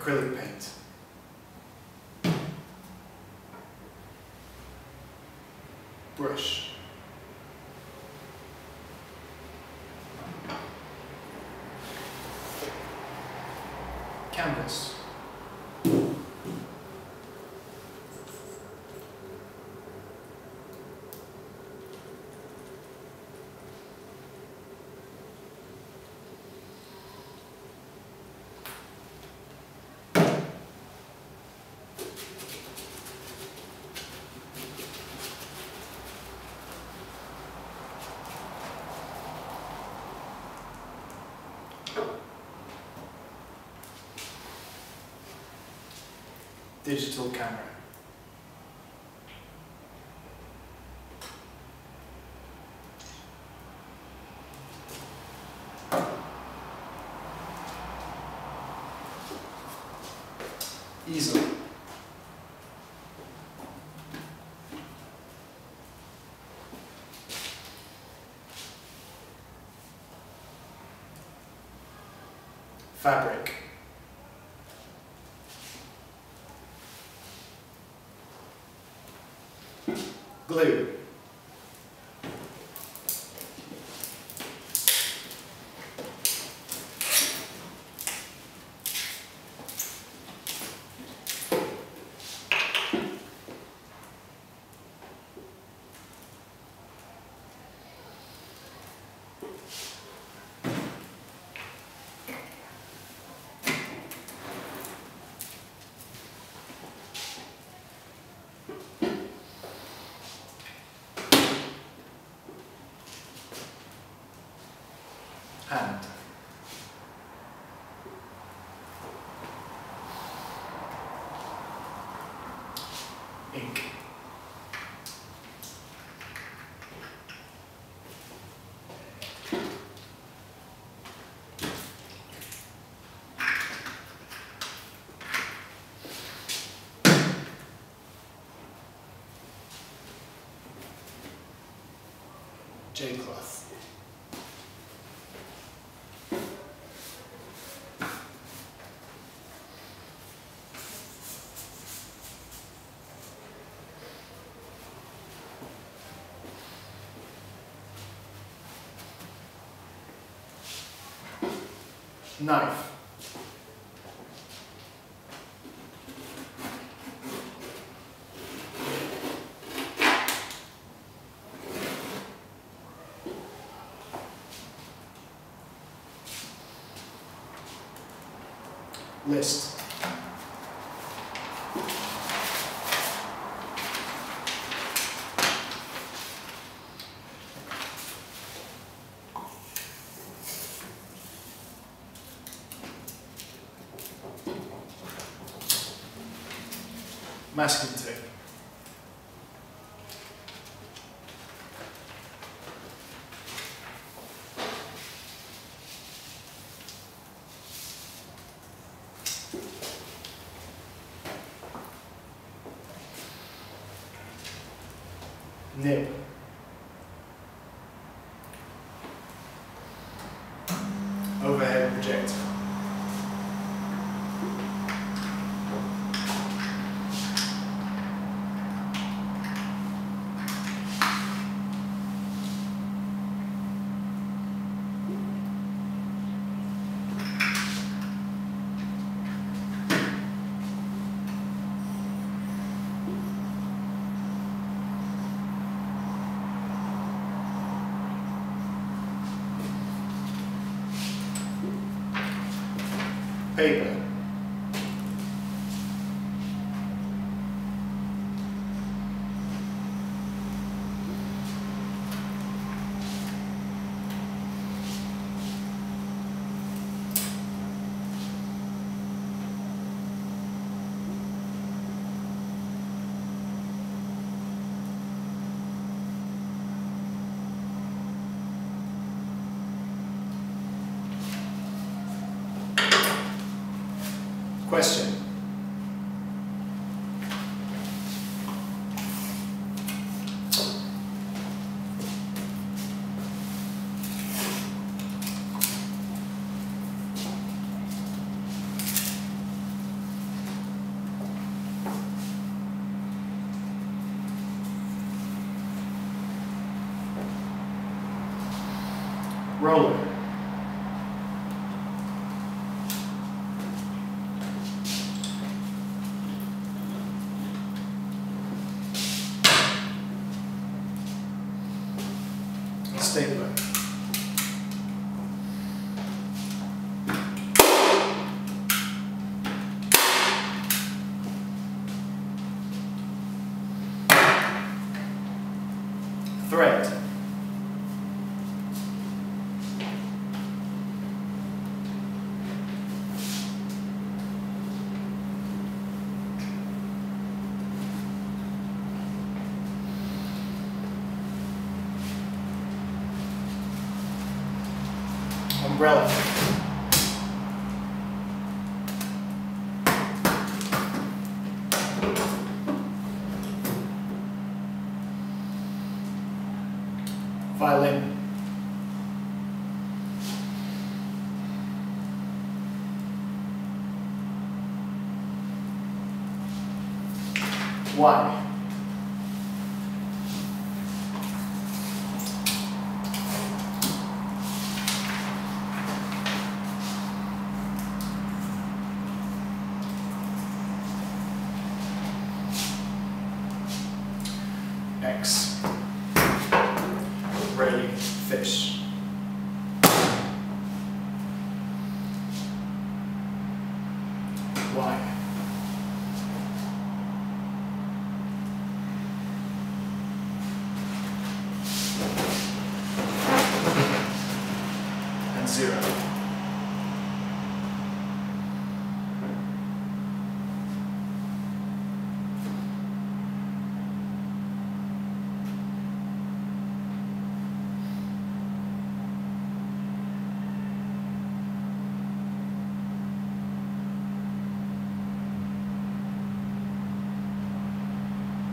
acrylic paint. Brush. Canvas. Digital camera. Easel. Fabric. Glue. Ink. J-cloth. Knife. List. Masking tape. Paper. Question? Roller. Umbrella. Violin. Why? X-ray fish.